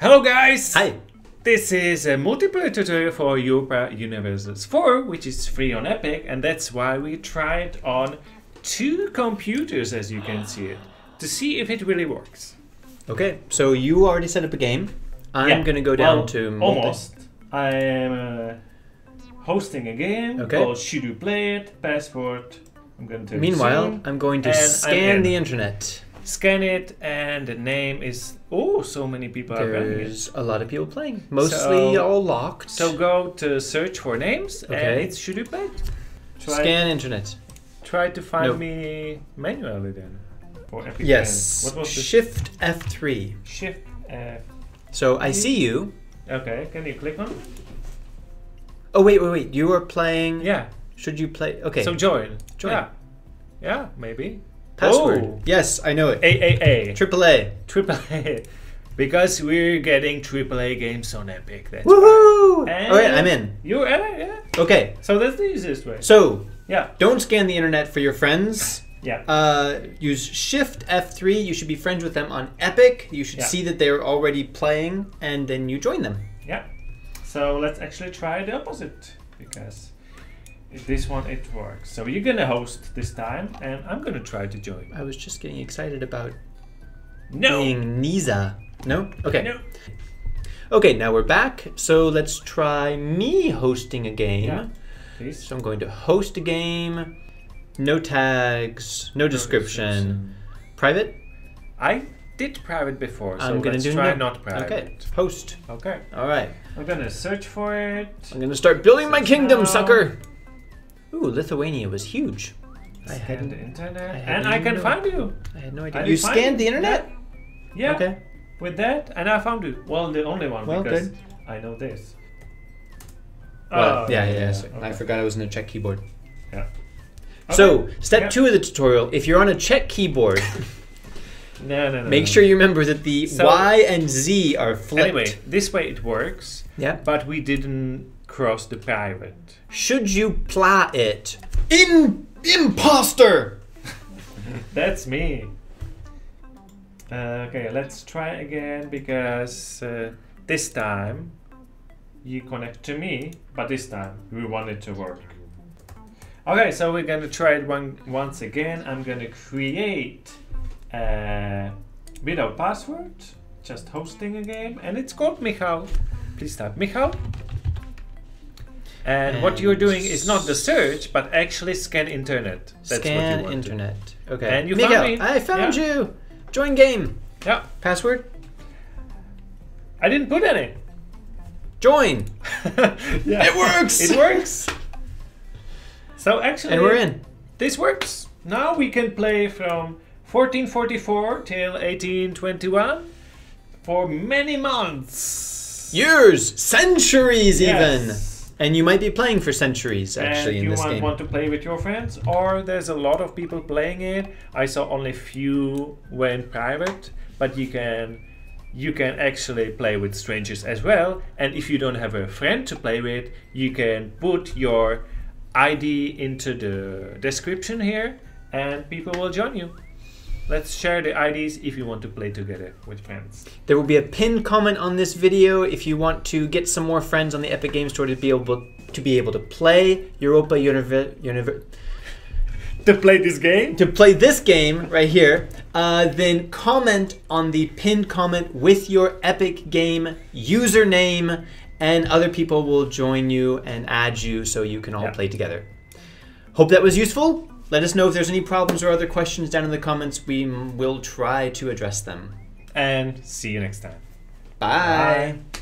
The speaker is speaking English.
Hello guys! Hi. This is a multiplayer tutorial for Europa Universalis 4, which is free on Epic, and that's why we tried on two computers, as you can see it, to see if it really works. Okay, so you already set up a game. I'm Yeah, gonna go down well, to multi- almost. I am uh, hosting a game Okay. called Should You Play It? Password. I'm going to Meanwhile, I'm going to and scan the internet. Scan it, and the name is oh, so many people are running. There's a lot of people playing. Mostly So- all locked. So go to search for names, and Okay. it's Should You Play Try, scan internet. try to find No. me manually then. For Epic Yes. What was the Shift F3. shift? F. So I see you. Okay, can you click on? Oh wait, wait, wait. You are playing. Yeah. Should you play? Okay. So join. Join. Yeah. Yeah, maybe. Password. Oh. Yes, I know it. AAA. Triple A. Triple A. Because we're getting AAA games on Epic. That's Woohoo! why. All right, I'm in. You're in it, yeah. Okay, So that's the easiest way. so Yeah. don't scan the internet for your friends. Yeah. Uh, use Shift F3. You should be friends with them on Epic. You should Yeah. see that they're already playing, and then you join them. Yeah. So let's actually try the opposite because this one it works. So you're gonna host this time, and I'm gonna try to join. I was just getting excited about No. being Nisa. No? Okay. No. Okay, now we're back. So let's try me hosting a game. Yeah. Please. So I'm going to host a game. No tags, no description. Private? I did private before, so I'm gonna let's do try no- not private. Okay, host. Okay. All right. I'm gonna search for it. I'm gonna start building my kingdom, now. sucker. Ooh, Lithuania was huge. I Scan hadn't. the internet, I and hadn't I can known. find you. I had no idea. did You scanned you. the internet? Yeah. Okay. With that, and I found you. Well, the only one Well, because good. I know this. Well, Oh, yeah, yeah. yeah, so I forgot I was in a Czech keyboard. Yeah. So, step Yeah. two of the tutorial: if you're on a Czech keyboard, No, no, no. make no. sure you remember that the So- Y and Z are flipped. Anyway, this way it works, Yeah. but we didn't cross the private. Should you pla it? In imposter. That's me. Uh, okay, let's try again because uh, this time you connect to me, but this time we want it to work. Okay, so we're gonna try it one once again. I'm gonna create uh, without password, just hosting a game, and it's called Michal. Please type Michal. And, what you're doing is not the search, but actually scan internet. That's what you Scan want to. internet. Okay. And you Miguel, found me. I found Yeah. you. Join game. Yeah, Password. I didn't put any. Join. yeah. It works! It works. So actually, And we're in. This works. Now we can play from 1444 till 1821 for many months. Years, centuries, even. And you might be playing for centuries actually and in you this want, game. want to play with your friends, or there's a lot of people playing it. I saw only few went private, but you can you can actually play with strangers as well. And if you don't have a friend to play with, you can put your ID into the description here, and people will join you. Let's share the IDs if you want to play together with friends. There will be a pinned comment on this video if you want to get some more friends on the Epic Games Store to be able to be able to play Europa Univer- Univer- To play this game? to play this game right here. Uh, then comment on the pinned comment with your Epic Game username, and other people will join you and add you so you can all Yeah. play together. Hope that was useful. Let us know if there's any problems or other questions down in the comments. We will try to address them. And see you next time. Bye. Bye.